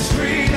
Freedom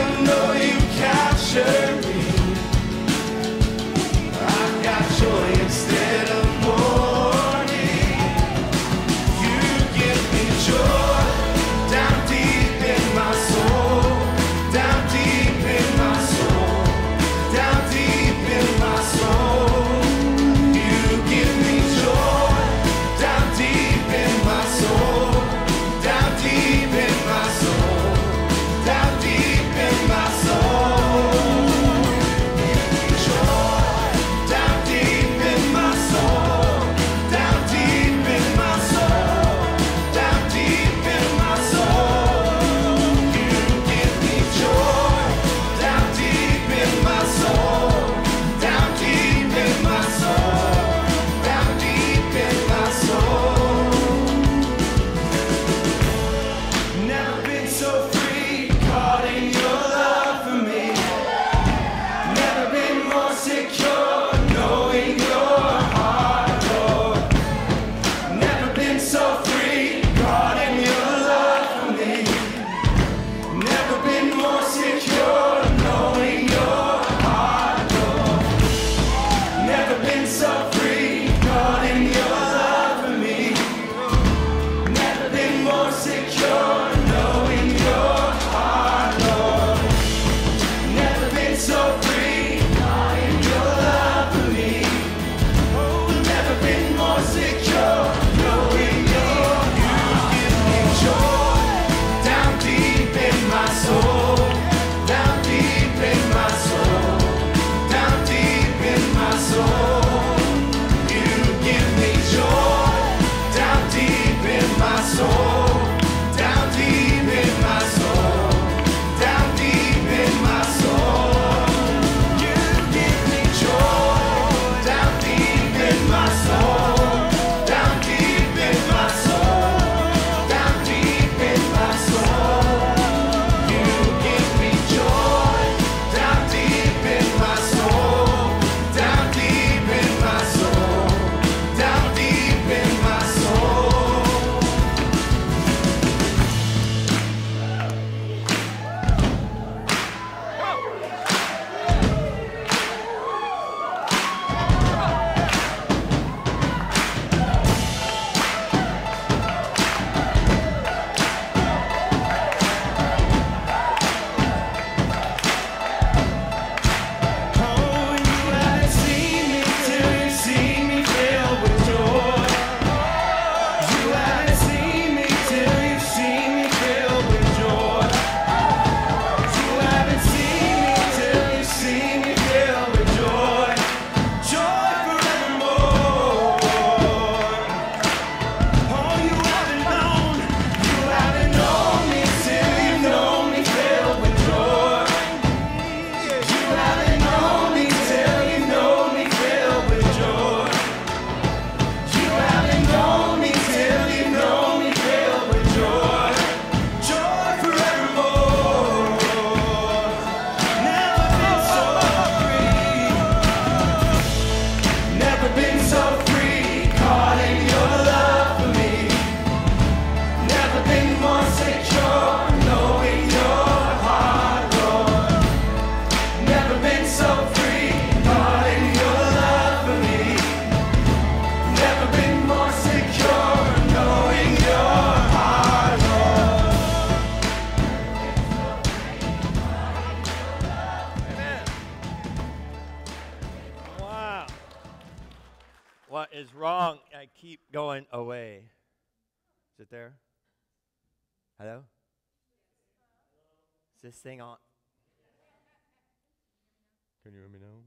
Can you hear me now?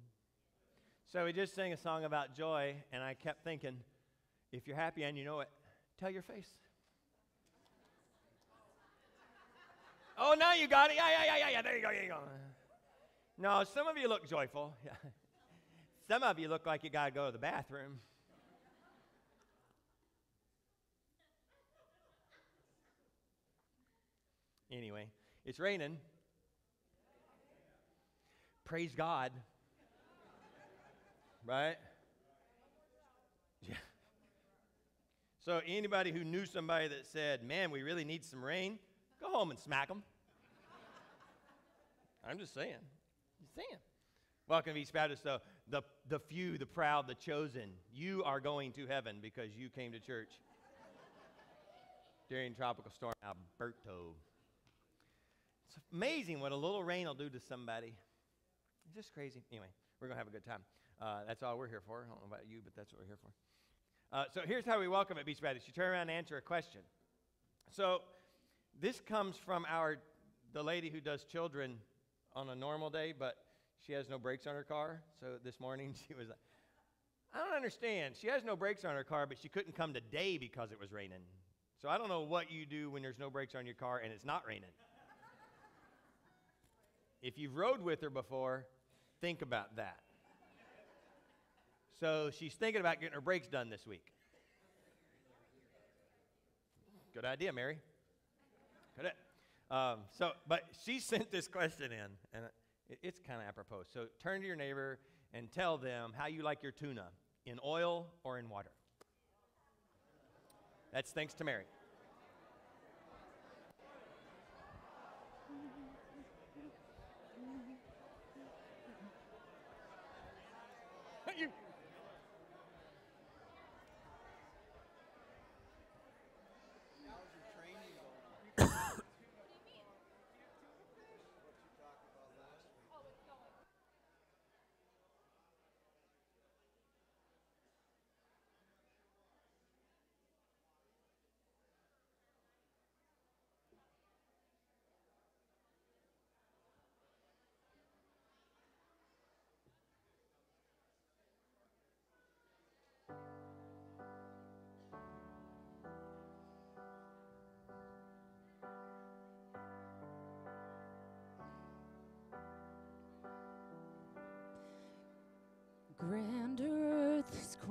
So we just sang a song about joy, and I kept thinking, if you're happy and you know it, tell your face. oh, now you got it. Yeah, yeah, yeah, yeah, yeah. There you go. There you go. No, some of you look joyful. Some of you look like you got to go to the bathroom. Anyway, it's raining. Praise God. Right? Yeah. So, anybody who knew somebody that said, Man, we really need some rain, go home and smack them. I'm just saying. Just saying. Welcome to Beach Baptist, though. The, the few, the proud, the chosen. You are going to heaven because you came to church during Tropical Storm Alberto. It's amazing what a little rain will do to somebody. Just crazy. Anyway, we're going to have a good time. Uh, that's all we're here for. I don't know about you, but that's what we're here for. Uh, so here's how we welcome at Beach Baptist. You turn around and answer a question. So this comes from our the lady who does children on a normal day, but she has no brakes on her car. So this morning she was like, I don't understand. She has no brakes on her car, but she couldn't come today because it was raining. So I don't know what you do when there's no brakes on your car and it's not raining. if you've rode with her before, think about that. So she's thinking about getting her brakes done this week. Good idea, Mary. Good. Um, so, but she sent this question in, and it, it's kind of apropos. So turn to your neighbor and tell them how you like your tuna in oil or in water. That's thanks to Mary. You.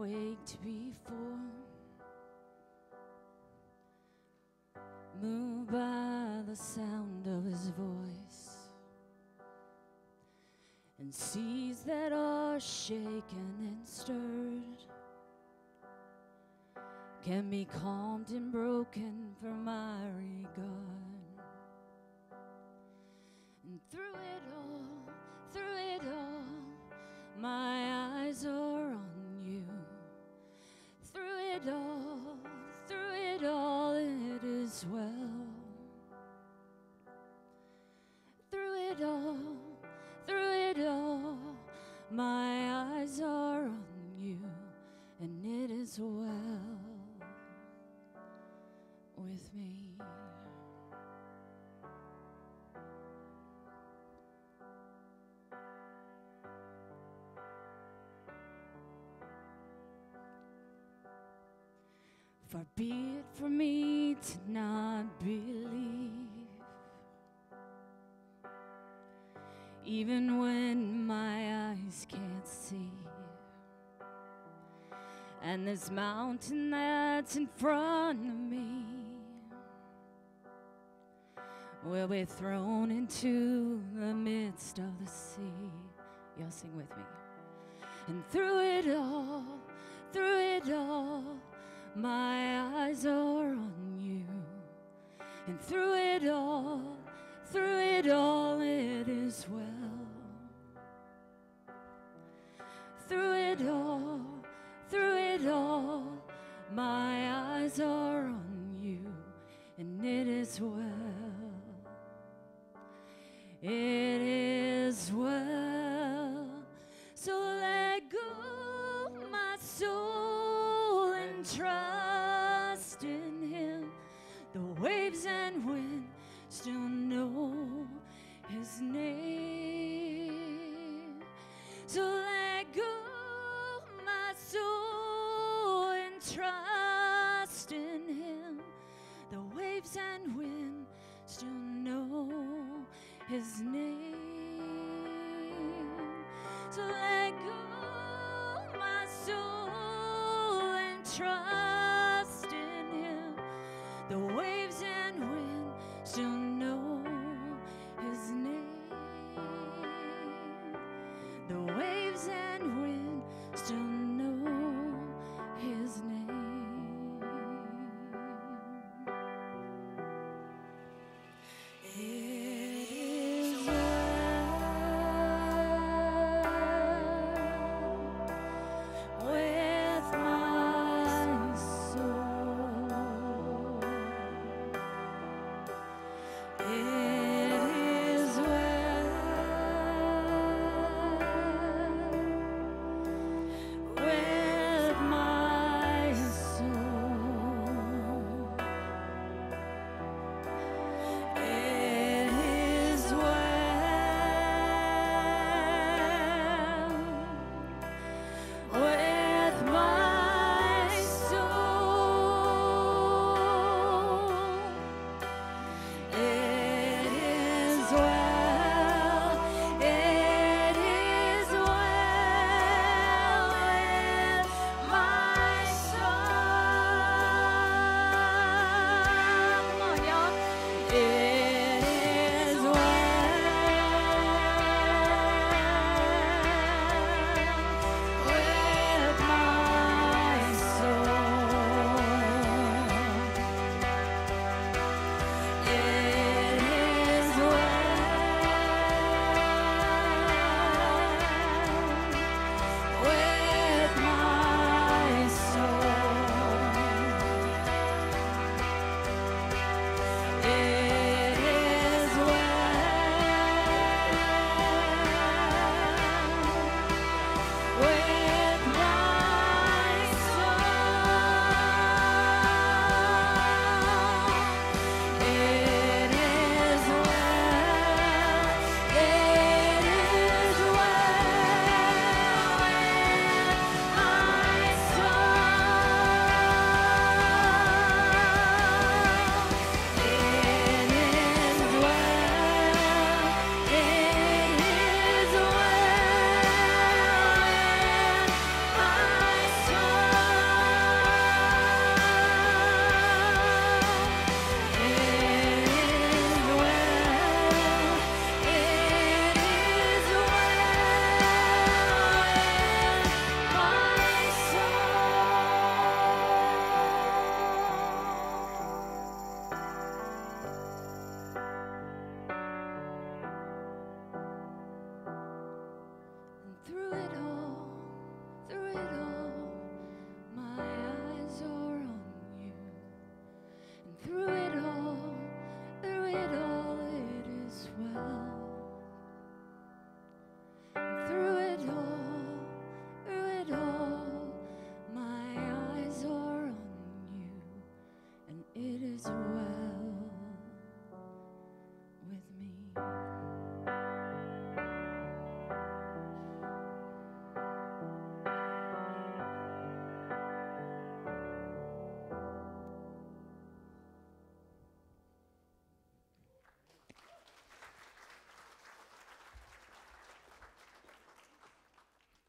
Quaked before, moved by the sound of his voice, and seas that are shaken and stirred can be calmed and broken for my regard. And through it all, through it all, my eyes are on it all, through it all, it is well. Through it all, through it all, my eyes are on you, and it is well with me. Far be it from me to not believe, even when my eyes can't see. And this mountain that's in front of me will be thrown into the midst of the sea. Y'all sing with me. And through it all, through it all, my eyes are on you. And through it all, through it all, it is well. Through it all, through it all, my eyes are on you, and it is well. It is well. still know his name. So let go my soul and trust in him. The waves and wind still know his name.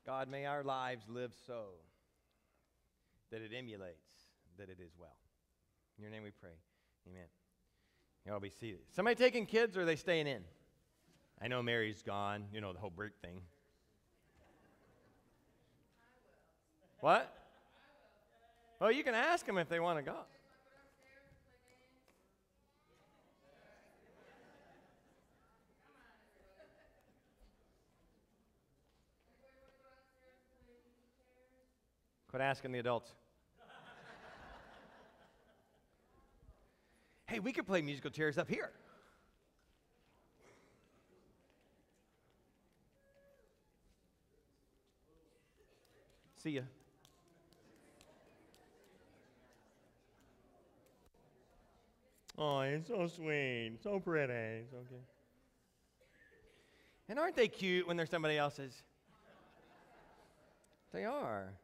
God, may our lives live so that it emulates that it is well. In your name we pray. Amen. You all be seated. Somebody taking kids or are they staying in? I know Mary's gone. You know the whole break thing. What? Well, you can ask them if they want to go. Quit asking the adults. hey, we could play musical chairs up here. See ya. Oh, it's so sweet, so pretty, so good. And aren't they cute when they're somebody else's? They are.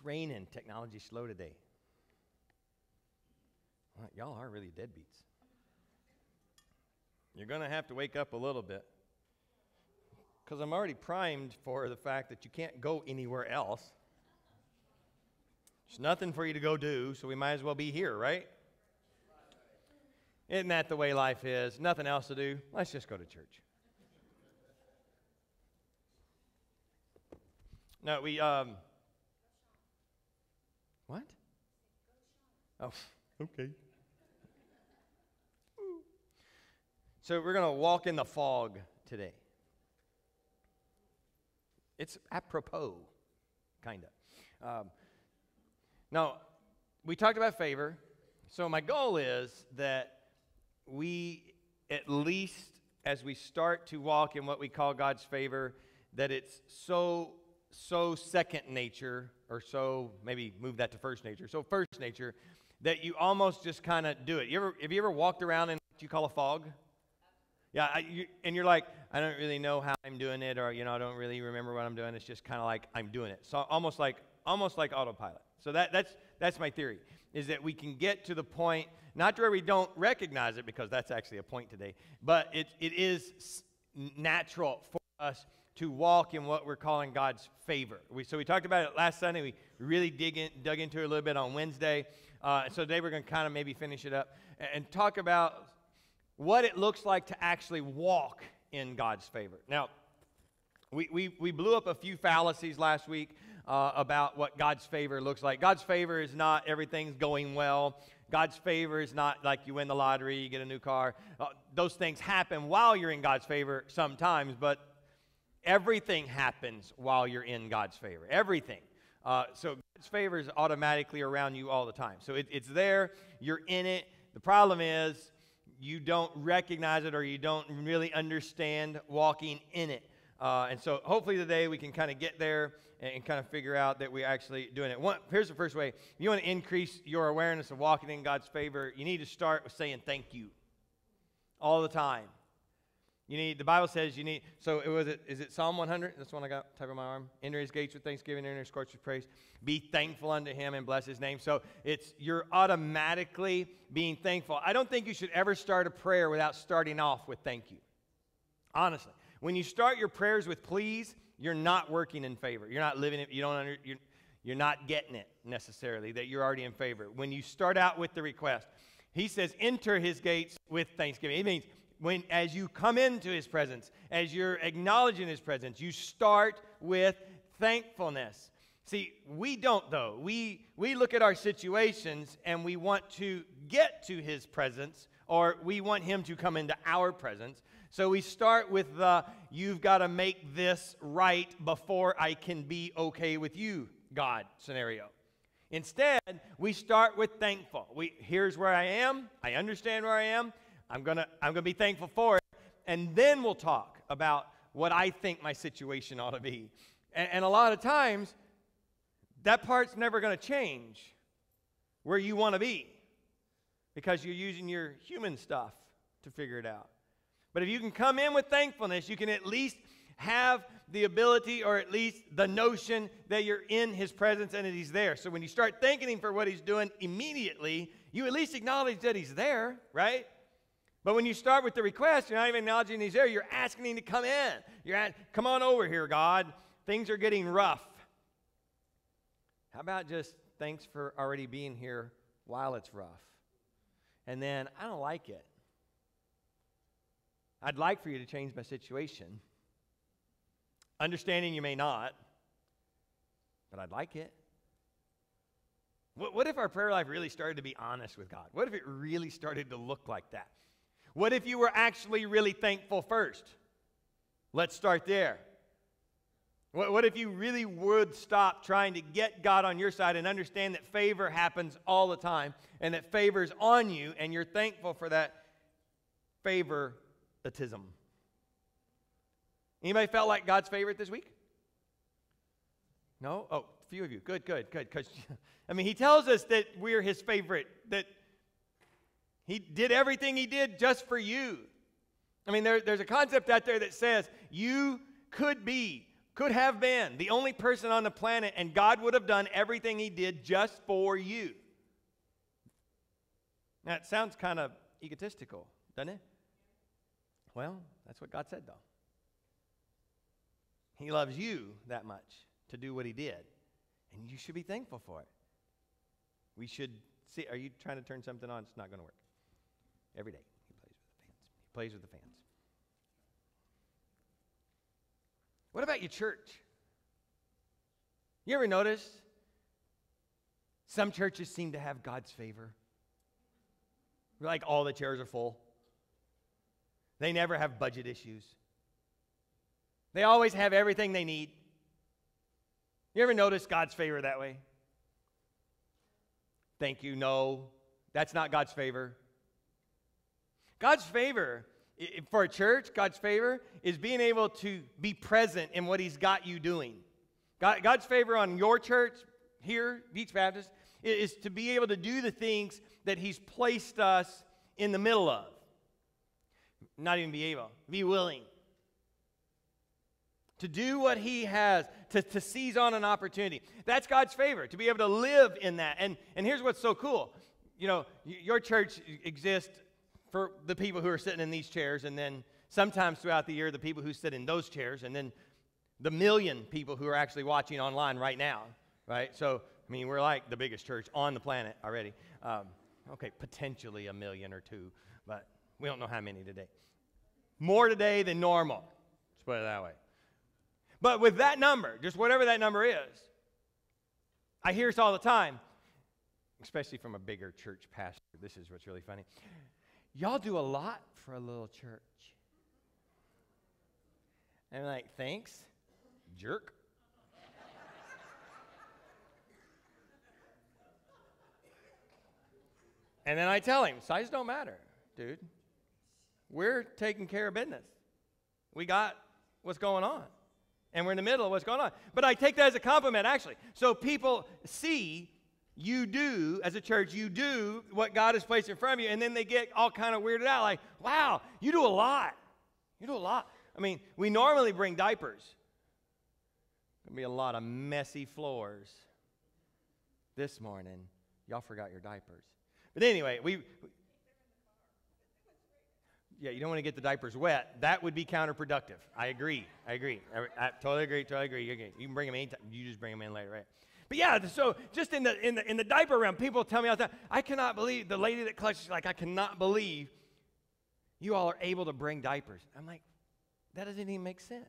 It's raining. Technology's slow today. Well, y'all are really deadbeats. You're going to have to wake up a little bit. Because I'm already primed for the fact that you can't go anywhere else. There's nothing for you to go do, so we might as well be here, right? Isn't that the way life is? Nothing else to do? Let's just go to church. No, we, um, what? Oh, okay. So we're going to walk in the fog today. It's apropos, kind of. Um, now, we talked about favor. So my goal is that we, at least as we start to walk in what we call God's favor, that it's so so second nature, or so maybe move that to first nature. So first nature, that you almost just kind of do it. You ever have you ever walked around in what you call a fog? Yeah, I, you, and you're like, I don't really know how I'm doing it, or you know, I don't really remember what I'm doing. It's just kind of like I'm doing it. So almost like almost like autopilot. So that that's that's my theory is that we can get to the point not where we don't recognize it because that's actually a point today, but it it is natural for us to walk in what we're calling God's favor. We, so we talked about it last Sunday. We really dig in, dug into it a little bit on Wednesday. Uh, so today we're going to kind of maybe finish it up and, and talk about what it looks like to actually walk in God's favor. Now, we, we, we blew up a few fallacies last week uh, about what God's favor looks like. God's favor is not everything's going well. God's favor is not like you win the lottery, you get a new car. Uh, those things happen while you're in God's favor sometimes, but everything happens while you're in God's favor. Everything. Uh, so God's favor is automatically around you all the time. So it, it's there, you're in it. The problem is you don't recognize it or you don't really understand walking in it. Uh, and so hopefully today we can kind of get there and, and, kind of figure out that we're actually doing it. One, here's the first way. If you want to increase your awareness of walking in God's favor, you need to start with saying thank you all the time. You need, the Bible says you need, so it was it, is it Psalm 100? That's one I got type of my arm. Enter his gates with thanksgiving, enter his courts with praise. Be thankful unto him and bless his name. So it's, you're automatically being thankful. I don't think you should ever start a prayer without starting off with thank you. Honestly. When you start your prayers with please, you're not working in favor. You're not living it, you don't under, you're, you're not getting it necessarily, that you're already in favor. When you start out with the request, he says, enter his gates with thanksgiving. It means when as you come into his presence, as you're acknowledging his presence, you start with thankfulness. See, we don't though. We we look at our situations and we want to get to his presence or we want him to come into our presence. So we start with the you've got to make this right before I can be okay with you, God scenario. Instead, we start with thankful. We here's where I am. I understand where I am. I'm going to I'm going to be thankful for it. And then we'll talk about what I think my situation ought to be. And, and a lot of times, that part's never going to change where you want to be because you're using your human stuff to figure it out. But if you can come in with thankfulness, you can at least have the ability or at least the notion that you're in his presence and that he's there. So when you start thanking him for what he's doing immediately, you at least acknowledge that he's there, right? But when you start with the request, you're not even acknowledging he's there. You're asking him to come in. You're at, come on over here, God. Things are getting rough. How about just thanks for already being here while it's rough? And then, I don't like it. I'd like for you to change my situation. Understanding you may not, but I'd like it. What, what if our prayer life really started to be honest with God? What if it really started to look like that? What if you were actually really thankful first? Let's start there. What, what if you really would stop trying to get God on your side and understand that favor happens all the time and that favor's on you and you're thankful for that favoritism? Anybody felt like God's favorite this week? No? Oh, a few of you. Good, good, good. Because, I mean, he tells us that we're his favorite, that he did everything he did just for you. I mean, there, there's a concept out there that says you could be, could have been the only person on the planet, and God would have done everything he did just for you. Now, it sounds kind of egotistical, doesn't it? Well, that's what God said, though. He loves you that much to do what he did, and you should be thankful for it. We should see. Are you trying to turn something on? It's not going to work. Every day, he plays with the fans. He plays with the fans. What about your church? You ever notice some churches seem to have God's favor? Like all the chairs are full. They never have budget issues. They always have everything they need. You ever notice God's favor that way? Thank you. No, that's not God's favor. God's favor for a church, God's favor is being able to be present in what He's got you doing. God, God's favor on your church here, Beach Baptist, is to be able to do the things that He's placed us in the middle of. Not even be able, be willing to do what he has, to, to seize on an opportunity. That's God's favor, to be able to live in that. And, and here's what's so cool you know, your church exists for the people who are sitting in these chairs, and then sometimes throughout the year, the people who sit in those chairs, and then the million people who are actually watching online right now, right? So, I mean, we're like the biggest church on the planet already. Um, okay, potentially a million or two, but we don't know how many today. More today than normal. Let's put it that way. But with that number, just whatever that number is, I hear this all the time, especially from a bigger church pastor. This is what's really funny. Y'all do a lot for a little church. And I'm like, thanks, jerk. and then I tell him, size don't matter, dude. We're taking care of business. We got what's going on and we're in the middle of what's going on. But I take that as a compliment, actually. So people see you do, as a church, you do what God has placed in front of you, and then they get all kind of weirded out, like, wow, you do a lot. You do a lot. I mean, we normally bring diapers. There'll be a lot of messy floors this morning. Y'all forgot your diapers. But anyway, we, yeah, you don't want to get the diapers wet. That would be counterproductive. I agree. I agree. I, I totally agree. Totally agree. You can bring them anytime. You just bring them in later, right? But yeah, so just in the in the in the diaper realm, people tell me all the time, I cannot believe the lady that collects. She's like, I cannot believe you all are able to bring diapers. I'm like, that doesn't even make sense.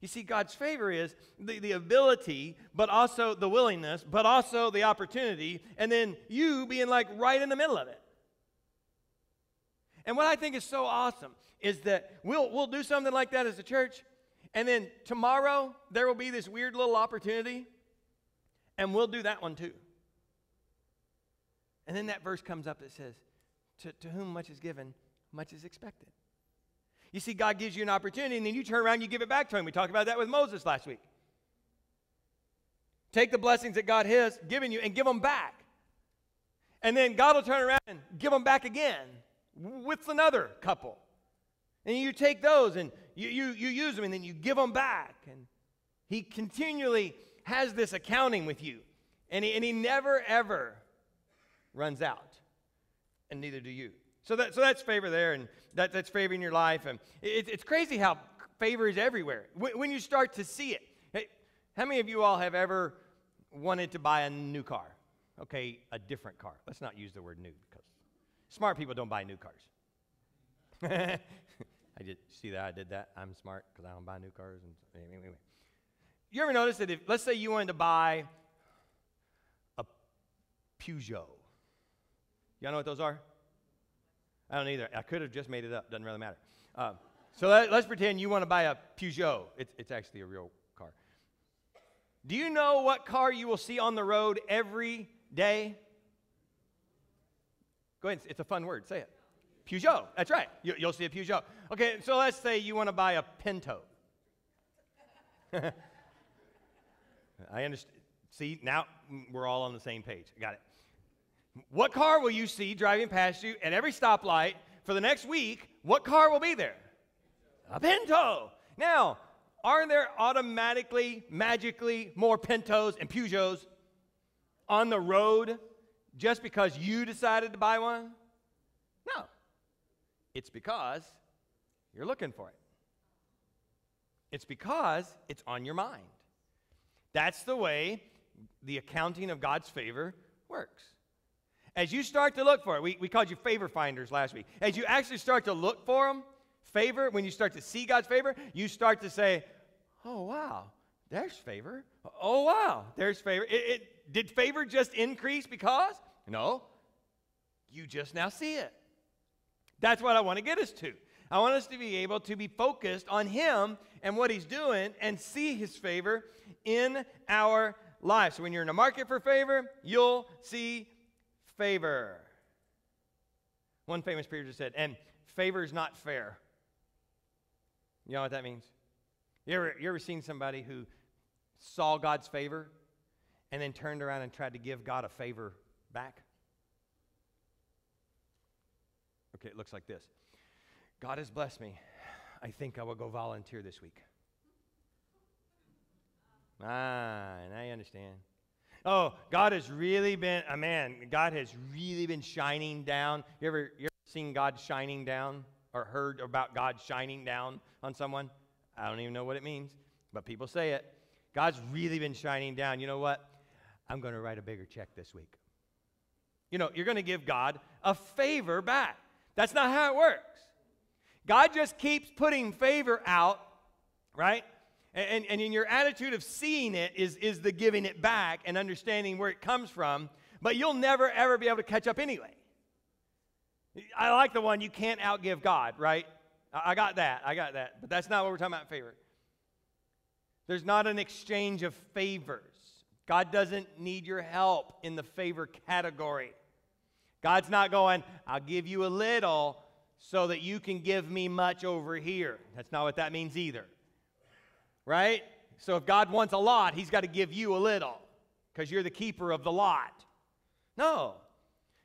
You see, God's favor is the, the ability, but also the willingness, but also the opportunity, and then you being like right in the middle of it. And what I think is so awesome is that we'll, we'll do something like that as a church, and then tomorrow there will be this weird little opportunity, and we'll do that one too. And then that verse comes up that says, to, to whom much is given, much is expected. You see, God gives you an opportunity, and then you turn around and you give it back to Him. We talked about that with Moses last week. Take the blessings that God has given you and give them back. And then God will turn around and give them back again with another couple. And you take those and you, you, you use them and then you give them back. And he continually has this accounting with you. And he, and he never, ever runs out. And neither do you. So, that, so that's favor there, and that, that's favor in your life. And it, it's crazy how favor is everywhere. When, when you start to see it. Hey, how many of you all have ever wanted to buy a new car? Okay, a different car. Let's not use the word new because Smart people don't buy new cars. I did see that I did that. I'm smart because I don't buy new cars. And anyway, you ever notice that if let's say you wanted to buy a Peugeot, y'all know what those are? I don't either. I could have just made it up. Doesn't really matter. Uh, so let, us pretend you want to buy a Peugeot. It's, it's actually a real car. Do you know what car you will see on the road every day? Go ahead. It's a fun word. Say it. Peugeot. That's right. You, will see a Peugeot. Okay, so let's say you want to buy a Pinto. I understand. See, now mm, we're all on the same page. Got it. What car will you see driving past you at every stoplight for the next week? What car will be there? A Pinto. Now, are there automatically, magically more Pintos and Peugeots on the road just because you decided to buy one? No. It's because you're looking for it. It's because it's on your mind. That's the way the accounting of God's favor works. As you start to look for it, we, we called you favor finders last week. As you actually start to look for them, favor, when you start to see God's favor, you start to say, oh, wow, there's favor. Oh, wow, there's favor. It, it, did favor just increase because? No. You just now see it. That's what I want to get us to. I want us to be able to be focused on Him and what He's doing and see His favor in our lives. So when you're in the market for favor, you'll see favor. One famous preacher said, and favor is not fair. You know what that means? You ever, you ever seen somebody who saw God's favor and then turned around and tried to give God a favor back? Okay, it looks like this God has blessed me. I think I will go volunteer this week. Ah, and I understand. Oh, God has really been, a man, God has really been shining down. You ever, you ever seen God shining down or heard about God shining down on someone? I don't even know what it means, but people say it. God's really been shining down. You know what? I'm going to write a bigger check this week. You know, you're going to give God a favor back. That's not how it works. God just keeps putting favor out, right? And, and in your attitude of seeing it is, is the giving it back and understanding where it comes from, but you'll never, ever be able to catch up anyway. I like the one you can't outgive God, right? I got that. I got that. But that's not what we're talking about favor. There's not an exchange of favors. God doesn't need your help in the favor category. God's not going, I'll give you a little so that you can give me much over here. That's not what that means either right? So if God wants a lot, he's got to give you a little because you're the keeper of the lot. No.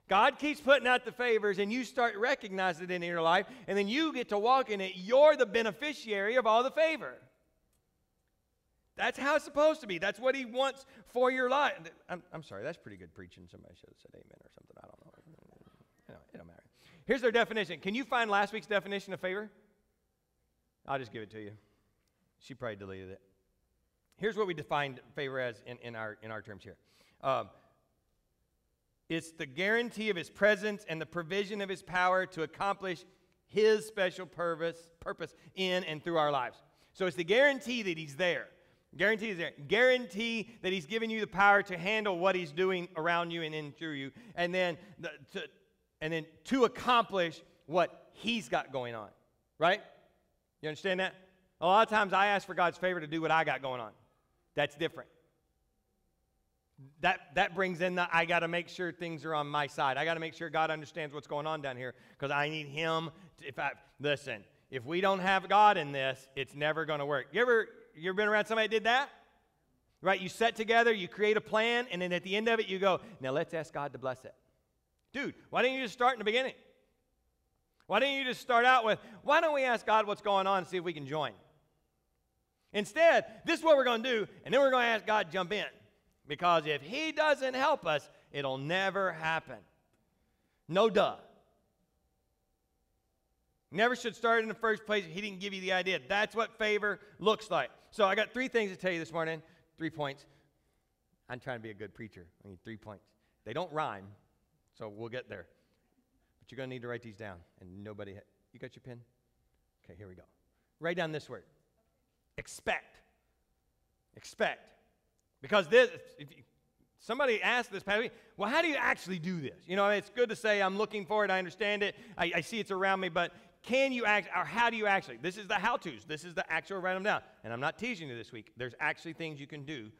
God keeps putting out the favors, and you start recognizing it in your life, and then you get to walk in it. You're the beneficiary of all the favor. That's how it's supposed to be. That's what He wants for your life. I'm, I'm sorry, that's pretty good preaching. Somebody should have said amen or something. I don't know. You know. It don't matter. Here's their definition. Can you find last week's definition of favor? I'll just give it to you. She probably deleted it. Here's what we defined favor as in, in, our, in our terms here um, it's the guarantee of his presence and the provision of his power to accomplish his special purpose, purpose in and through our lives. So it's the guarantee that he's there. Guarantee is there. Guarantee that he's giving you the power to handle what he's doing around you and in through you, and then the, to, and then to accomplish what he's got going on. Right? You understand that? A lot of times I ask for God's favor to do what I got going on. That's different. That, that brings in the I got to make sure things are on my side. I got to make sure God understands what's going on down here because I need Him. To, if I listen, if we don't have God in this, it's never going to work. You ever you ever been around somebody that did that? Right? You set together, you create a plan, and then at the end of it, you go, now let's ask God to bless it. Dude, why didn't you just start in the beginning? Why didn't you just start out with, why don't we ask God what's going on and see if we can join? Instead, this is what we're going to do, and then we're going to ask God to jump in. Because if He doesn't help us, it'll never happen. No duh. Never should start in the first place if He didn't give you the idea. That's what favor looks like. So I got three things to tell you this morning, three points. I'm trying to be a good preacher. I need three points. They don't rhyme, so we'll get there. But you're going to need to write these down. And nobody, ha- you got your pen? Okay, here we go. Write down this word Expect. Expect. Because this, somebody asked this well, how do you actually do this? You know, it's good to say, I'm looking for it, I understand it, I, I see it's around me, but can you act, or how do you actually? This is the how to's. This is the actual write them down. And I'm not teasing you this week. There's actually things you can do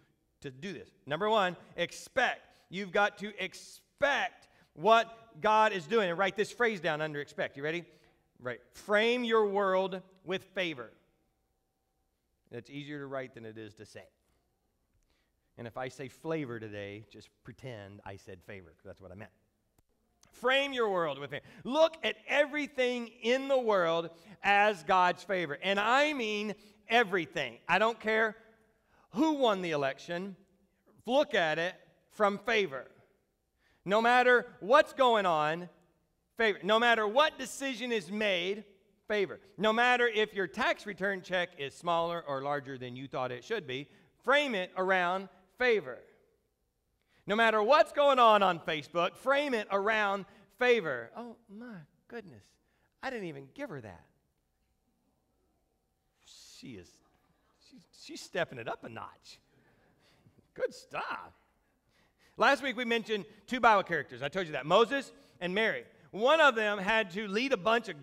to do this. Number one, expect. You've got to expect what God is doing. And write this phrase down under expect. You ready? Right. Frame your world with favor. It's easier to write than it is to say. And if I say flavor today, just pretend I said favor, because that's what I meant. Frame your world with favor. Look at everything in the world as God's favor. And I mean everything. I don't care who won the election, look at it from favor. No matter what's going on, favor. No matter what decision is made, favor. No matter if your tax return check is smaller or larger than you thought it should be, frame it around favor. No matter what's going on on Facebook, frame it around favor. Oh my goodness. I didn't even give her that. She is she's, she's stepping it up a notch. Good stuff. Last week we mentioned two Bible characters. I told you that Moses and Mary. One of them had to lead a bunch of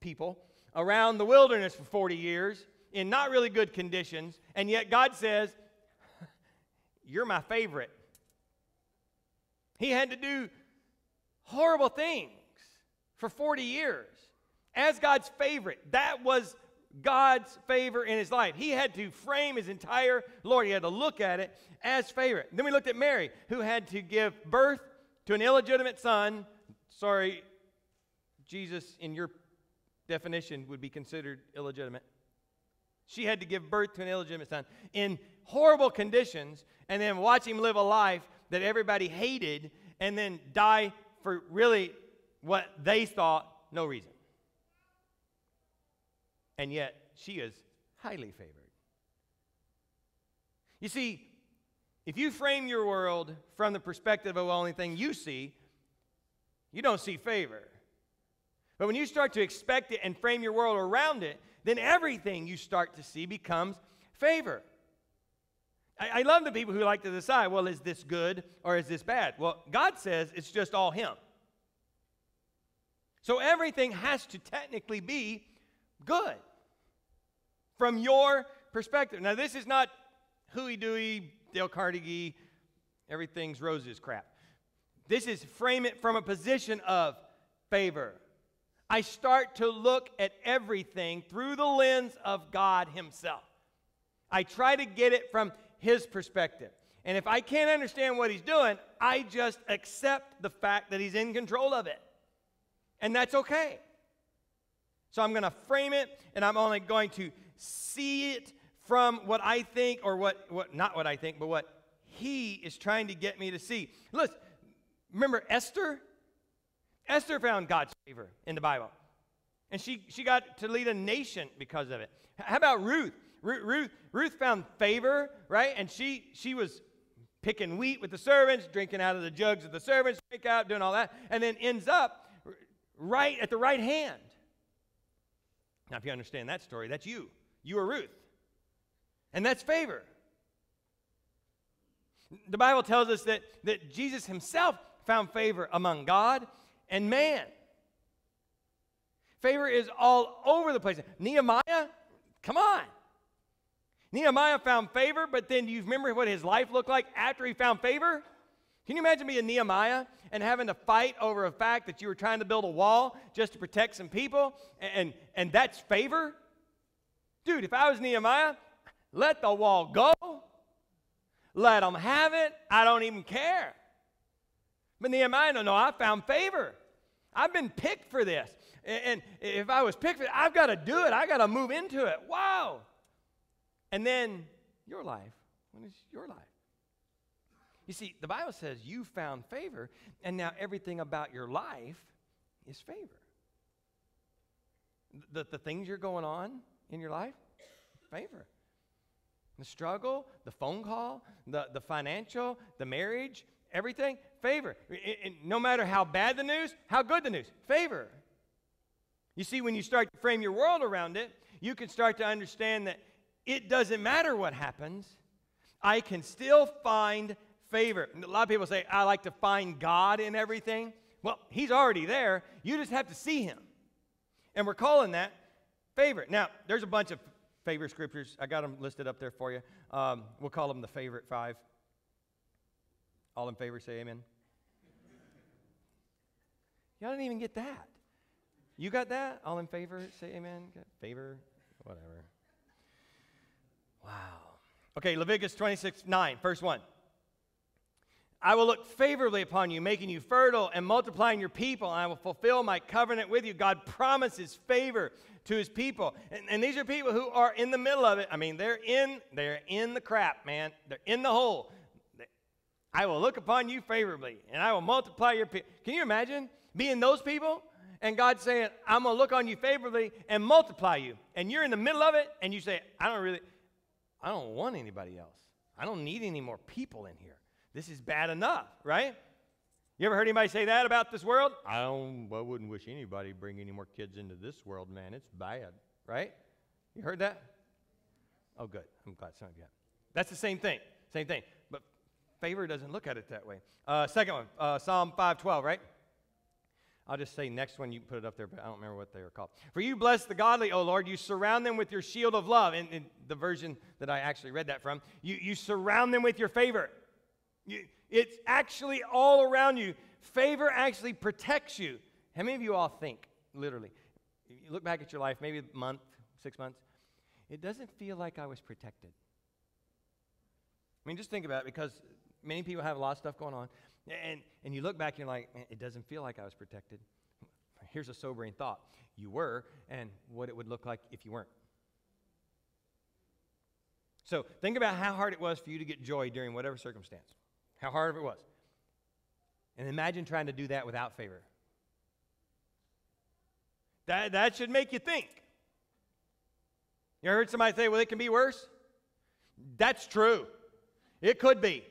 people around the wilderness for 40 years in not really good conditions, and yet God says, You're my favorite. He had to do horrible things for 40 years as God's favorite. That was God's favor in his life. He had to frame his entire Lord. He had to look at it as favorite. Then we looked at Mary, who had to give birth to an illegitimate son. Sorry, Jesus, in your definition, would be considered illegitimate. She had to give birth to an illegitimate son in horrible conditions and then watch him live a life that everybody hated and then die for really what they thought no reason. And yet, she is highly favored. You see, if you frame your world from the perspective of only thing you see, you don't see favor. But when you start to expect it and frame your world around it, then everything you start to see becomes favor. I, I, love the people who like to decide, well, is this good or is this bad? Well, God says it's just all Him. So everything has to technically be good from your perspective. Now, this is not hooey dooey, Dale Carnegie, everything's roses crap. This is frame it from a position of favor. I start to look at everything through the lens of God Himself. I try to get it from His perspective. And if I can't understand what He's doing, I just accept the fact that He's in control of it. And that's okay. So I'm going to frame it, and I'm only going to see it from what I think, or what, what not what I think, but what He is trying to get me to see. Listen, remember Esther? Esther found God's favor in the Bible. And she, she got to lead a nation because of it. How about Ruth? Ruth, Ruth, Ruth found favor, right? And she, she was picking wheat with the servants, drinking out of the jugs of the servants, drink out, doing all that, and then ends up right at the right hand. Now, if you understand that story, that's you. You are Ruth. And that's favor. The Bible tells us that, that Jesus himself found favor among God and man. Favor is all over the place. Nehemiah, come on. Nehemiah found favor, but then do you remember what his life looked like after he found favor? Can you imagine being Nehemiah and having to fight over a fact that you were trying to build a wall just to protect some people, and, and that's favor? Dude, if I was Nehemiah, let the wall go. Let them have it. I don't even care. But Nehemiah, no, no, I found favor. I've been picked for this. And, if I was picked for it, I've got to do it. I got to move into it. Wow. And then your life. When is your life? You see, the Bible says you found favor, and now everything about your life is favor. The, the things you're going on in your life, favor. The struggle, the phone call, the, the financial, the marriage, everything, favor. no matter how bad the news, how good the news, favor. You see, when you start to frame your world around it, you can start to understand that it doesn't matter what happens, I can still find favor. A lot of people say, I like to find God in everything. Well, He's already there. You just have to see Him. And we're calling that favor. Now, there's a bunch of favorite scriptures. I got them listed up there for you. Um, we'll call them the favorite five. All in favor, say amen. Y'all didn't even get that. You got that? All in favor, say amen. Got favor, whatever. Wow. Okay, Leviticus 26 9, first one. I will look favorably upon you, making you fertile and multiplying your people, and I will fulfill my covenant with you. God promises favor to his people. And, and, these are people who are in the middle of it. I mean, they're in, they're in the crap, man. They're in the hole. I will look upon you favorably, and I will multiply your people. Can you imagine being those people? And God saying, I'm going to look on you favorably and multiply you. And you're in the middle of it, and you say, I don't really, I don't want anybody else. I don't need any more people in here. This is bad enough, right? You ever heard anybody say that about this world? I don't I wouldn't wish anybody bring any more kids into this world, man. It's bad, right? You heard that? Oh, good. I'm glad some of you have. That's the same thing. Same thing. But favor doesn't look at it that way. Uh, second one, uh, Psalm 512, right? I'll just say next one, you put it up there, but I don't remember what they were called. For you bless the godly, O Lord. You surround them with your shield of love. In, in the version that I actually read that from, you, you surround them with your favor. It's actually all around you. Favor actually protects you. How many of you all think, literally, you look back at your life, maybe a month, six months, it doesn't feel like I was protected. I mean, just think about it because many people have a lot of stuff going on. And, and you look back and you're like, it doesn't feel like I was protected. Here's a sobering thought you were, and what it would look like if you weren't. So think about how hard it was for you to get joy during whatever circumstance how hard it was. And imagine trying to do that without favor. That, that should make you think. You heard somebody say, well, it can be worse? That's true. It could be.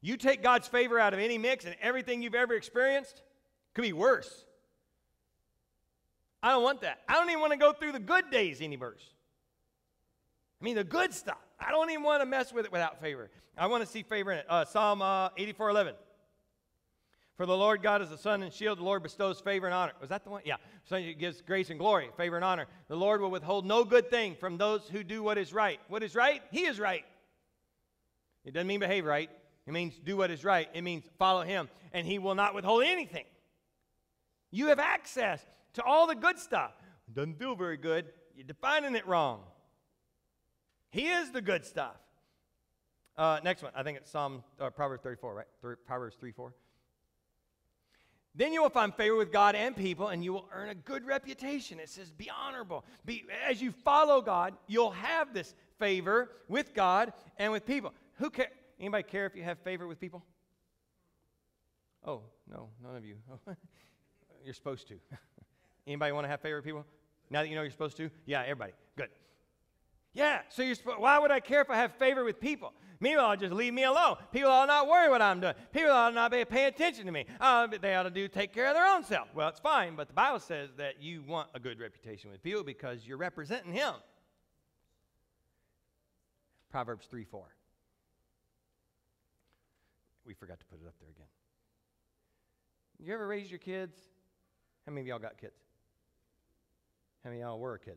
You take God's favor out of any mix and everything you've ever experienced, could be worse. I don't want that. I don't even want to go through the good days any worse. I mean, the good stuff. I don't even want to mess with it without favor. I want to see favor in it. Uh, Psalm uh, 84 11. For the Lord God is the sun and shield. The Lord bestows favor and honor. Was that the one? Yeah. So he gives grace and glory, favor and honor. The Lord will withhold no good thing from those who do what is right. What is right? He is right. It doesn't mean behave right. It means do what is right. It means follow him. And he will not withhold anything. You have access to all the good stuff. It doesn't feel very good. You're defining it wrong. He is the good stuff. Uh, next one, I think it's Psalm, uh, Proverbs 34, right? Proverbs 3 4. Then you will find favor with God and people, and you will earn a good reputation. It says, be honorable. Be, as you follow God, you'll have this favor with God and with people. Who care? Anybody care if you have favor with people? Oh, no, none of you. you're supposed to. Anybody want to have favor with people? Now that you know you're supposed to? Yeah, everybody. Good. Yeah, so you're why would I care if I have favor with people? Meanwhile, just leave me alone. People ought not worry what I'm doing. People ought not be paying attention to me. Uh, they ought to do take care of their own self. Well, it's fine, but the Bible says that you want a good reputation with people because you're representing Him. Proverbs 3 4. We forgot to put it up there again. You ever raise your kids? How many of y'all got kids? How many of y'all were a kid?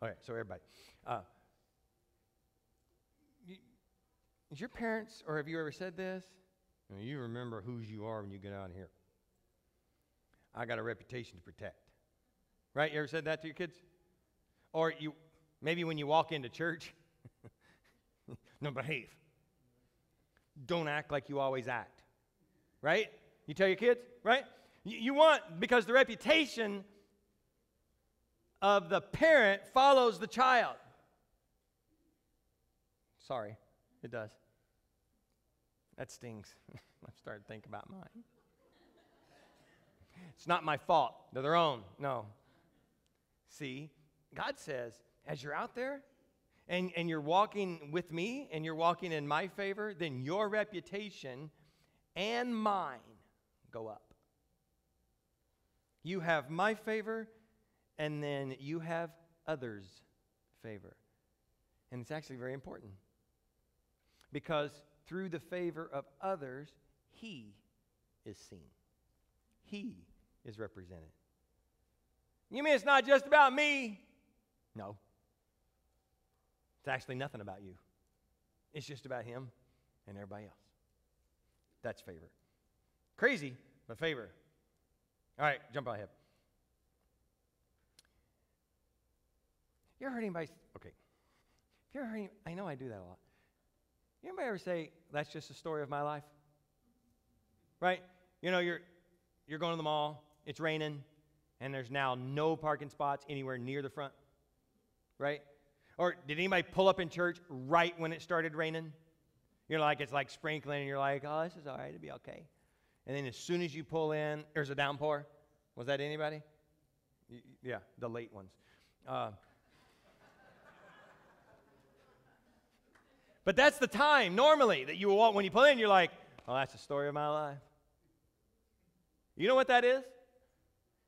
Okay, so everybody. Uh, is your parents, or have you ever said this? You remember whose you are when you get out here. I got a reputation to protect. Right? You ever said that to your kids? Or you maybe when you walk into church, no, behave. Don't act like you always act. Right? You tell your kids, right? You, you want, because the reputation of the parent follows the child. Sorry, it does. That stings. I've started to think about mine. It's not my fault. They're their own. No. See, God says, as you're out there and, and you're walking with me and you're walking in my favor, then your reputation and mine go up. You have my favor and then you have others' favor. And it's actually very important because through the favor of others, He is seen, He is represented. You mean it's not just about me? No. It's actually nothing about you. It's just about Him and everybody else. That's favor. Crazy, but favor. All right, jump ahead. You ever heard anybody? Okay. you ever heard, I know I do that a lot. You ever say, that's just a story of my life? Right? You know, you're, you're going to the mall, it's raining, and there's now no parking spots anywhere near the front. Right? Or did anybody pull up in church right when it started raining? You're like, it's like sprinkling, and you're like, oh, this is all right, it'll be okay. And then as soon as you pull in, there's a downpour. Was that anybody? Y- yeah, the late ones. Uh, but that's the time normally that you will walk when you pull in. You're like, "Oh, that's the story of my life." You know what that is?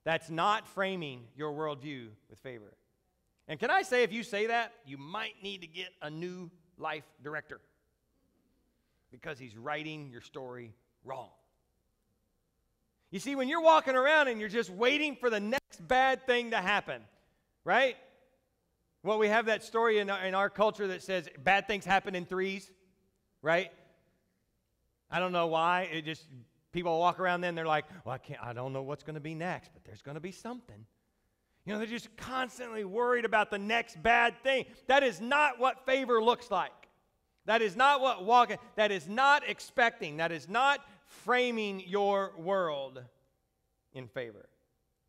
That's not framing your worldview with favor. And can I say, if you say that, you might need to get a new life director because he's writing your story wrong. You see, when you're walking around and you're just waiting for the next bad thing to happen, right? Well, we have that story in our, in our culture that says bad things happen in threes, right? I don't know why. It just, people walk around then, they're like, well, I can't, I don't know what's going to be next, but there's going to be something. You know, they're just constantly worried about the next bad thing. That is not what favor looks like. That is not what walking, that is not expecting, that is not framing your world in favor.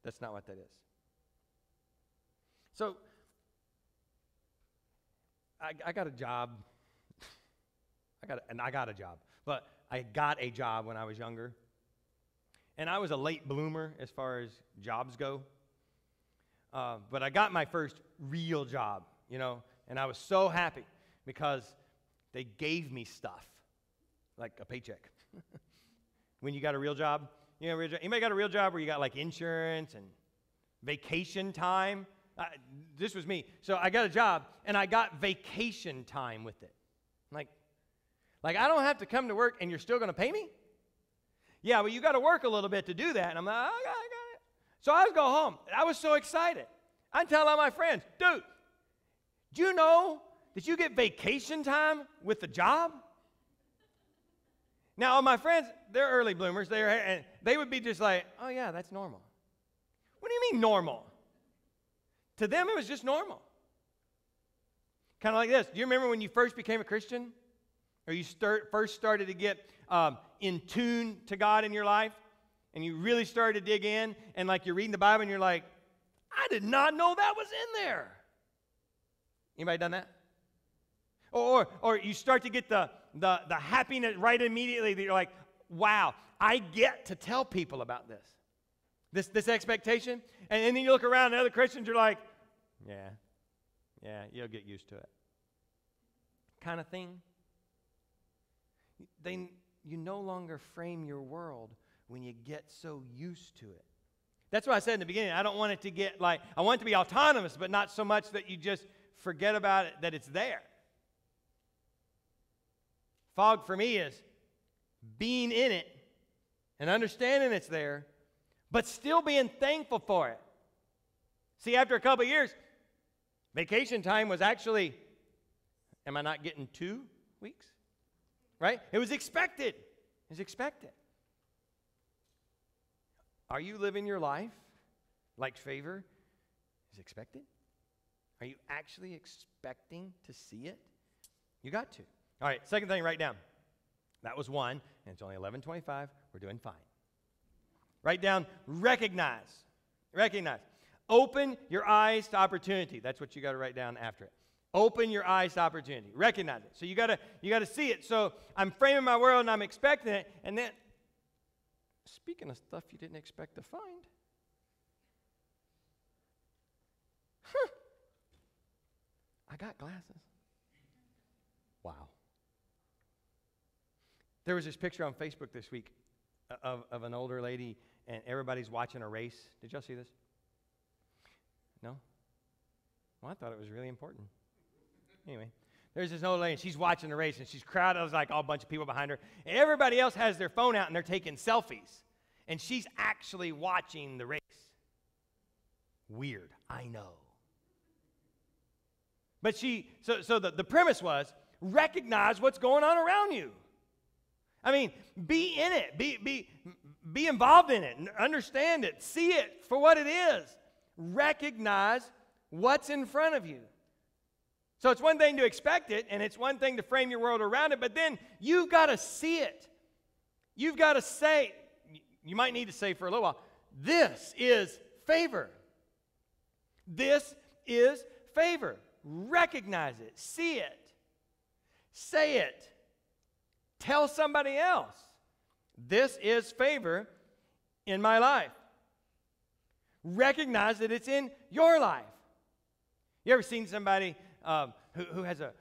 That's not what that is. So, I, I got a job. I got, a, and I got a job, but I got a job when I was younger. And I was a late bloomer as far as jobs go. Uh, but I got my first real job, you know, and I was so happy because they gave me stuff, like a paycheck. when you got a real job, you know, anybody got a real job where you got like insurance and vacation time? Uh, this was me. So I got a job and I got vacation time with it. Like, like I don't have to come to work and you're still going to pay me? Yeah, well, you got to work a little bit to do that. And I'm like, I got, I got it. So I would go home. I was so excited. I tell all my friends, dude, do you know that you get vacation time with the job? Now, all my friends, they're early bloomers. They're, and they would be just like, oh, yeah, that's normal. What do you mean normal? To them, it was just normal. Kind of like this. Do you remember when you first became a Christian? Or you start, first started to get um, in tune to God in your life? And you really started to dig in, and like you're reading the Bible, and you're like, I did not know that was in there. Anybody done that? Or, or, or you start to get the, the, the happiness right immediately that you're like, wow, I get to tell people about this. This, this expectation. And, and then you look around and other Christians are like, yeah, yeah, you'll get used to it. Kind of thing. They, you no longer frame your world when you get so used to it. That's why I said in the beginning, I don't want it to get like, I want it to be autonomous, but not so much that you just forget about it, that it's there. Fog for me is being in it and understanding it's there, but still being thankful for it. See, after a couple years, vacation time was actually, am I not getting two weeks? Right? It was expected. It was expected. Are you living your life like favor is expected? Are you actually expecting to see it? You got to. All right, second thing, write down. That was one, and it's only 11:25. We're doing fine. Write down recognize. Recognize. Open your eyes to opportunity. That's what you got to write down after it. Open your eyes to opportunity. Recognize it. So you got to you got to see it. So I'm framing my world and I'm expecting it, and then speaking of stuff you didn't expect to find. Huh. I got glasses. Wow. There was this picture on Facebook this week uh, of, of an older lady, and everybody's watching a race. Did y'all see this? No? Well, I thought it was really important. Anyway, there's this old lady, and she's watching the race, and she's crowded. There's like all a bunch of people behind her. And everybody else has their phone out, and they're taking selfies. And she's actually watching the race. Weird, I know. But she, so, so the, the premise was recognize what's going on around you. I mean, be in it, be, be, be involved in it, understand it, see it for what it is. Recognize what's in front of you. So it's one thing to expect it, and it's one thing to frame your world around it, but then you've got to see it. You've got to say, you might need to say for a little while, this is favor. This is favor. Recognize it, see it, say it, tell somebody else. This is favor in my life. Recognize that it's in your life. You ever seen somebody um, who, who has a,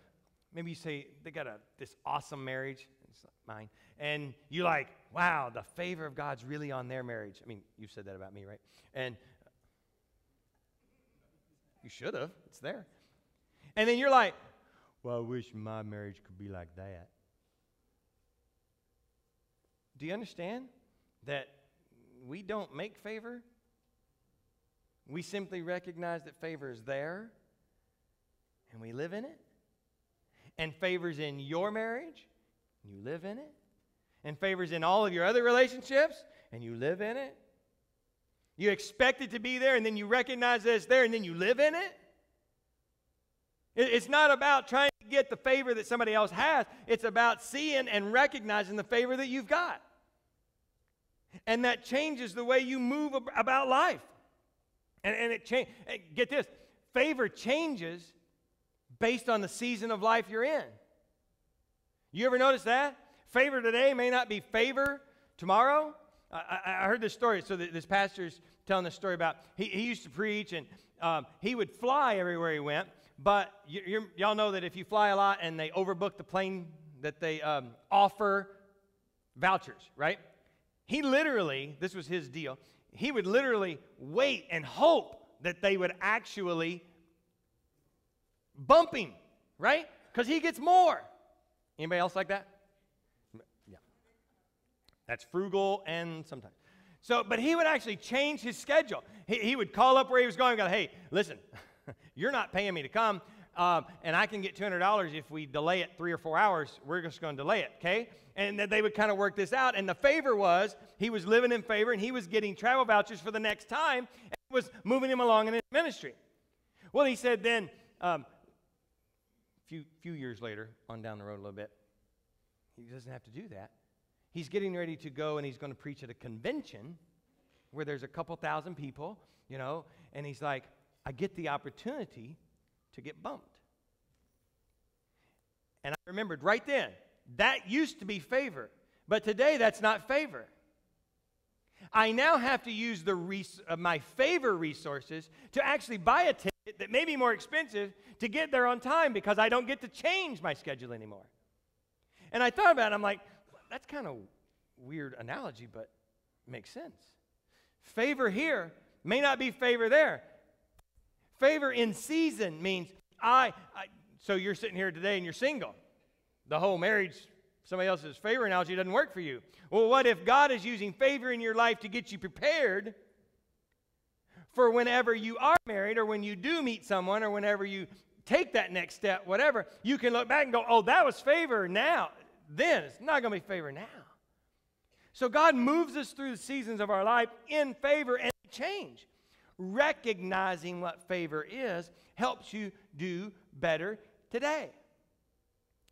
maybe you say they got a, this awesome marriage, it's not mine, and you like, wow, the favor of God's really on their marriage. I mean, you said that about me, right? And you should have, it's there. And then you're like, well, I wish my marriage could be like that. Do you understand that we don't make favor? We simply recognize that favor is there and we live in it. And favor's in your marriage, and you live in it. And favor's in all of your other relationships, and you live in it. You expect it to be there, and then you recognize that it's there, and then you live in it. It's not about trying to get the favor that somebody else has, it's about seeing and recognizing the favor that you've got. And that changes the way you move about life. And, and it change. Get this favor changes based on the season of life you're in. You ever notice that? Favor today may not be favor tomorrow. I, I heard this story. So this pastor's telling this story about he, he used to preach and um, he would fly everywhere he went. But you, y'all know that if you fly a lot and they overbook the plane, that they um, offer vouchers, right? He literally, this was his deal, he would literally wait and hope that they would actually bump him, right? Because he gets more. Anybody else like that? Yeah. That's frugal and sometimes. So, but he would actually change his schedule. He, he would call up where he was going and go, hey, listen, you're not paying me to come, um, and I can get $200 if we delay it three or four hours. We're just going to delay it, okay? And they would kind of work this out. And the favor was he was living in favor, and he was getting travel vouchers for the next time, and was moving him along in his ministry. Well, he said then, um, few, few years later, on down the road a little bit, he doesn't have to do that. He's getting ready to go and he's going to preach at a convention where there's a couple thousand people, you know, and he's like, I get the opportunity to get bumped. And I remembered right then, that used to be favor, but today that's not favor. I now have to use the res- uh, my favor resources to actually buy a ticket that may be more expensive to get there on time because I don't get to change my schedule anymore. And I thought about it, I'm like, that's kind of weird analogy, but makes sense. Favor here may not be favor there. Favor in season means I, I so you're sitting here today and you're single. The whole marriage, somebody else's favor analogy doesn't work for you. Well, what if God is using favor in your life to get you prepared for whenever you are married or when you do meet someone or whenever you take that next step, whatever, you can look back and go, oh, that was favor now. Then it's not going to be favor now. So God moves us through the seasons of our life in favor and change. Recognizing what favor is helps you do better today.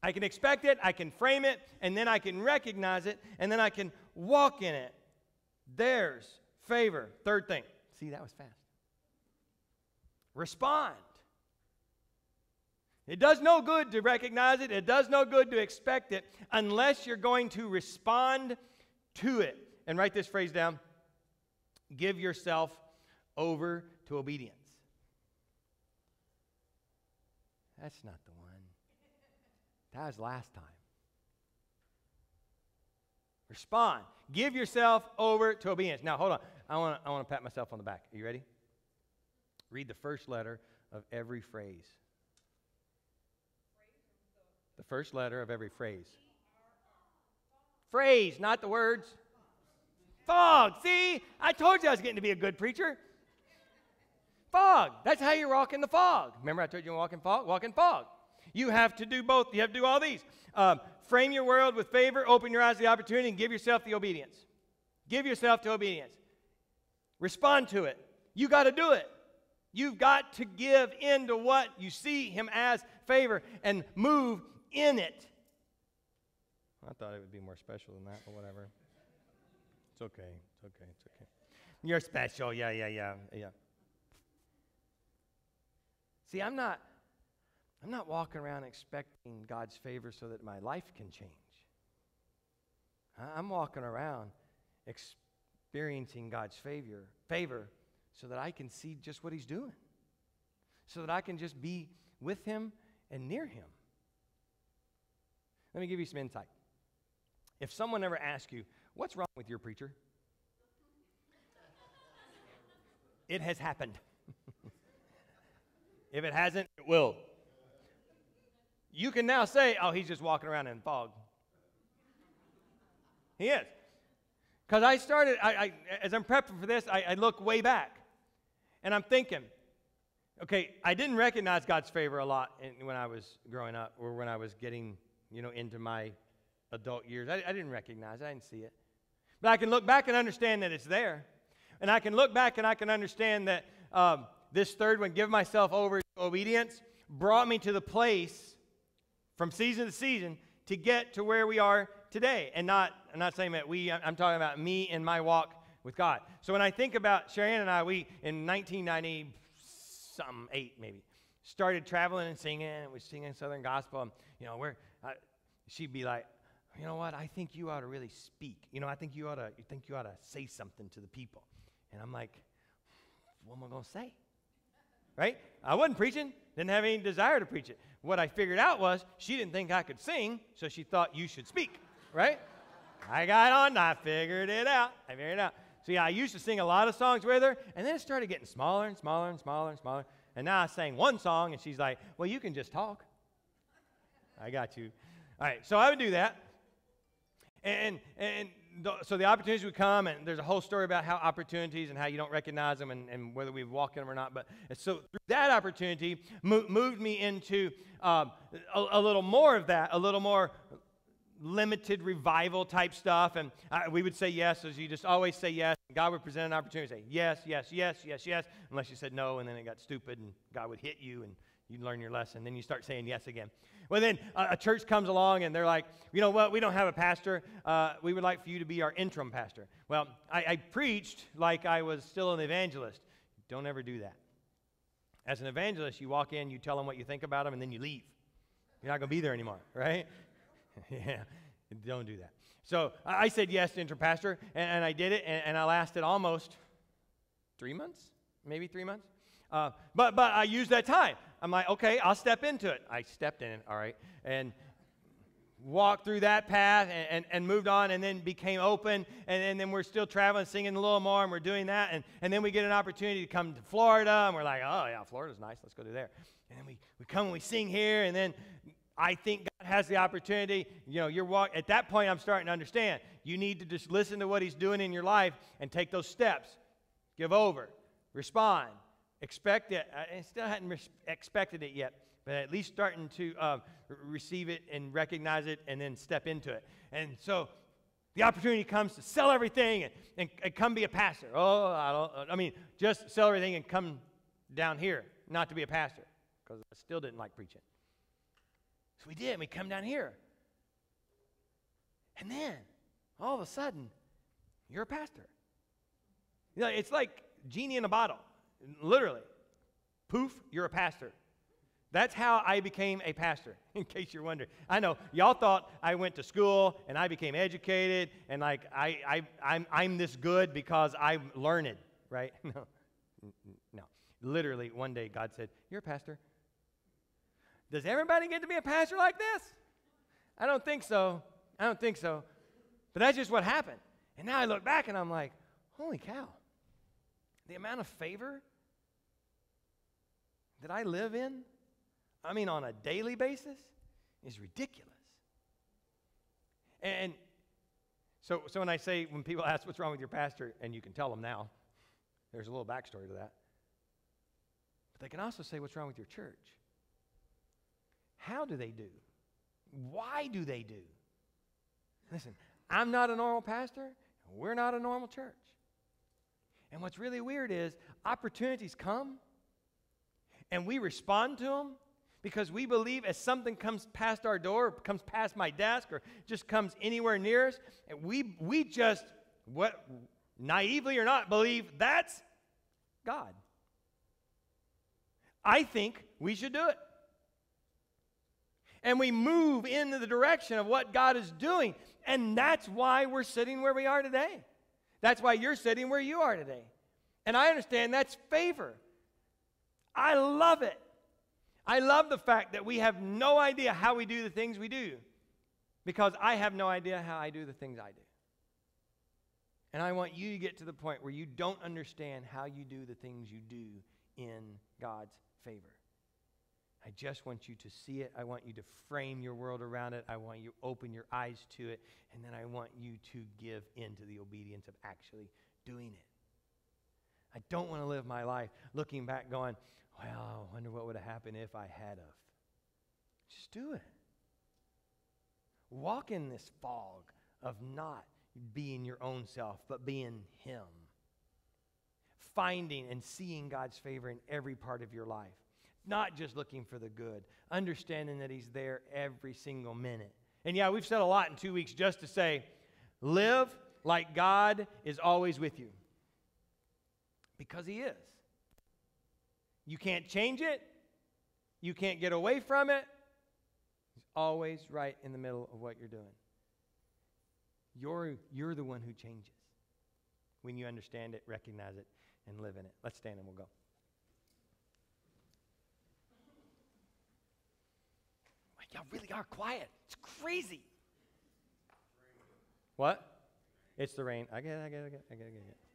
I can expect it, I can frame it, and then I can recognize it, and then I can walk in it. There's favor. Third thing See, that was fast. Respond. It does no good to recognize it, it does no good to expect it unless you're going to respond to it. And write this phrase down give yourself over to obedience. That's not the one. That was last time. Respond. Give yourself over to obedience. Now, hold on. I want to I wanna pat myself on the back. Are you ready? Read the first letter of every phrase. The first letter of every phrase. Phrase, not the words. Fog. See, I told you I was getting to be a good preacher. Fog. That's how you walk in the fog. Remember, I told you walk in fog? Walk in fog. You have to do both. You have to do all these. Um, frame your world with favor, open your eyes to the opportunity, and give yourself the obedience. Give yourself to obedience. Respond to it. You got to do it. You've got to give in to what you see him as favor and move in it. I thought it would be more special than that, but whatever. It's okay. It's okay. It's okay. You're special. Yeah, yeah, yeah, yeah. See, I'm not I'm not walking around expecting God's favor so that my life can change. I'm walking around experiencing God's favor, favor so that I can see just what he's doing. So that I can just be with him and near him. Let me give you some insight. If someone ever asks you, What's wrong with your preacher? it has happened. If it hasn't, it will. You can now say, Oh, he's just walking around in fog. He is. Because I started, I, I, as I'm prepping for this, I, I look way back. And I'm thinking, okay, I didn't recognize God's favor a lot in, when I was growing up or when I was getting, you know, into my adult years. I, I didn't recognize it, I didn't see it. But I can look back and understand that it's there. And I can look back and I can understand that um, this third one, give myself over to obedience, brought me to the place from season to season to get to where we are today. And not, I'm not saying that we, I'm talking about me and my walk with God. So when I think about Sharon and I, we, in 1990, some eight maybe, started traveling and singing, and we singing Southern gospel. And, you know, we're, uh, she'd be like, you know what? I think you ought to really speak. You know, I think you ought to, you think you ought to say something to the people. And I'm like, what am I going to say? Right? I wasn't preaching, didn't have any desire to preach it. What I figured out was she didn't think I could sing, so she thought you should speak, right? I got on, I figured it out. I figured it out. So yeah, I used to sing a lot of songs with her, and then it started getting smaller and smaller and smaller and smaller. And now I sang one song, and she's like, Well, you can just talk. I got you. All right, so I would do that. And, and so the opportunities would come, and there's a whole story about how opportunities and how you don't recognize them and, and whether we walk in them or not. But so that opportunity mo- moved me into um, a, a, little more of that, a little more limited revival type stuff. And I, we would say yes, as you just always say yes. God would present an opportunity, say yes, yes, yes, yes, yes, unless you said no, and then it got stupid, and God would hit you, and you'd learn your lesson. Then you start saying yes again. Well, then a, a church comes along, and they're like, you know what? We don't have a pastor. Uh, we would like for you to be our interim pastor. Well, I, I preached like I was still an evangelist. Don't ever do that. As an evangelist, you walk in, you tell them what you think about them, and then you leave. You're not going to be there anymore, right? yeah, don't do that. So I said yes to interim pastor, and, and I did it, and, and, I lasted almost three months, maybe three months. Uh, but, but I used that time. I'm like, okay, I'll step into it. I stepped in it, all right, and walked through that path and, and, and moved on and then became open. And, and, then we're still traveling, singing a little more, and we're doing that. And, and then we get an opportunity to come to Florida, and we're like, oh, yeah, Florida's nice. Let's go to there. And then we, we come and we sing here, and then I think God has the opportunity. You know, you're walk, at that point, I'm starting to understand. You need to just listen to what He's doing in your life and take those steps. Give over, respond, expect it. I still hadn't expected it yet, but at least starting to uh, receive it and recognize it and then step into it. And so the opportunity comes to sell everything and, and, and come be a pastor. Oh, I don't, I mean, just sell everything and come down here, not to be a pastor, because I still didn't like preaching. So we did. We come down here. And then, all of a sudden, you're a pastor. You know, it's like genie in a bottle, literally. Poof, you're a pastor. That's how I became a pastor, in case you're wondering. I know, y'all thought I went to school and I became educated and like I, I, I'm, I'm this good because I'm learned, right? No, no. Literally, one day God said, You're a pastor. Does everybody get to be a pastor like this? I don't think so. I don't think so. But that's just what happened. And now I look back and I'm like, holy cow. The amount of favor that I live in, I mean, on a daily basis, is ridiculous. And so, so when I say, when people ask what's wrong with your pastor, and you can tell them now, there's a little backstory to that. But they can also say, what's wrong with your church? How do they do? Why do they do? Listen, I'm not a normal pastor. We're not a normal church. And what's really weird is opportunities come and we respond to them Because we believe as something comes past our door, comes past my desk, or just comes anywhere near us, and we, we just, what, naively or not, believe that's God. I think we should do it. And we move in the direction of what God is doing. And that's why we're sitting where we are today. That's why you're sitting where you are today. And I understand that's favor. I love it. I love the fact that we have no idea how we do the things we do because I have no idea how I do the things I do. And I want you to get to the point where you don't understand how you do the things you do in God's favor. I just want you to see it. I want you to frame your world around it. I want you to open your eyes to it. And then I want you to give into the obedience of actually doing it. I don't want to live my life looking back going, well, I wonder what would have happened if I had of. Just do it. Walk in this fog of not being your own self, but being Him. Finding and seeing God's favor in every part of your life. Not just looking for the good, understanding that He's there every single minute. And yeah, we've said a lot in two weeks just to say, live like God is always with you. Because He is. You can't change it, you can't get away from it. He's always right in the middle of what you're doing. You're, you're the one who changes when you understand it, recognize it, and live in it. Let's stand and we'll go. Y'all really are quiet. It's crazy. What? It's the rain. I get it, I get it, I get it, I get it. I get it.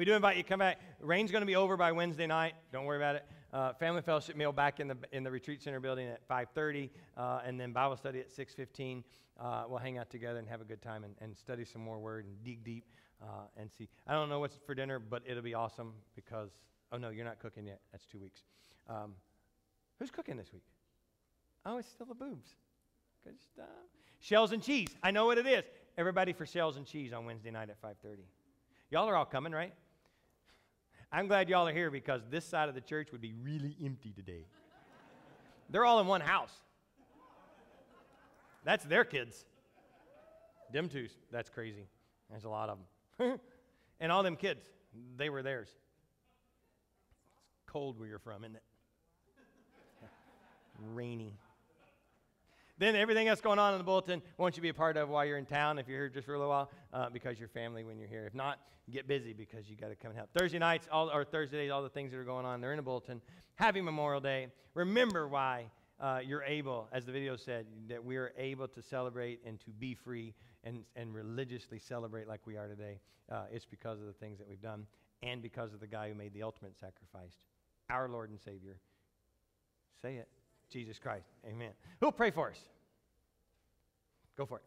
We do invite you to come back. Rain's going to be over by Wednesday night. Don't worry about it. Uh, family fellowship meal back in the in the retreat center building at 5:30, uh, and then Bible study at 6:15. Uh, we'll hang out together and have a good time and, and study some more word and dig deep uh, and see. I don't know what's for dinner, but it'll be awesome because oh no, you're not cooking yet. That's two weeks. Um, who's cooking this week? Oh, it's still the boobs. Good stuff. Shells and cheese. I know what it is. Everybody for shells and cheese on Wednesday night at 5:30. Y'all are all coming, right? I'm glad y'all are here because this side of the church would be really empty today. They're all in one house. That's their kids. Them two, that's crazy. There's a lot of them. and all them kids, they were theirs. It's cold where you're from, isn't it? Rainy. Then everything else going on in the bulletin, won't you be a part of while you're in town if you're here just for a little while, uh, because you're family when you're here. If not, get busy because you got to come and help. Thursday nights, all, or Thursday days, all the things that are going on, they're in the bulletin. Happy Memorial Day. Remember why uh, you're able, as the video said, that we are able to celebrate and to be free and, and religiously celebrate like we are today. Uh, it's because of the things that we've done and because of the guy who made the ultimate sacrifice, our Lord and Savior. Say it. Jesus Christ. Amen. Who'll pray for us? Go for it.